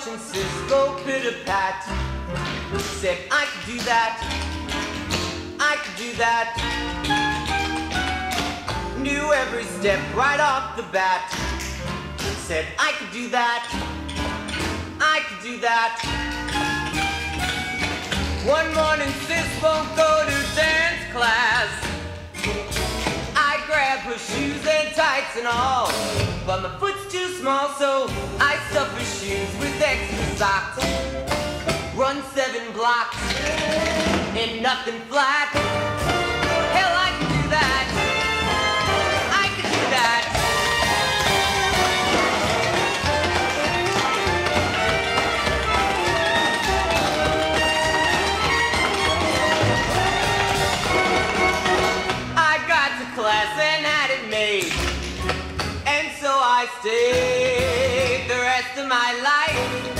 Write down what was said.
watching Sis go pitter pat. Said I could do that. I could do that. Knew every step right off the bat. Said I could do that. I could do that. One morning, Sis won't go to dance class. I grab her shoes and tights and all, but my foot's too small, so socks. Run seven blocks and nothing flat. Hell, I can do that. I can do that. I got to class and had it made. And so I stayed the rest of my life.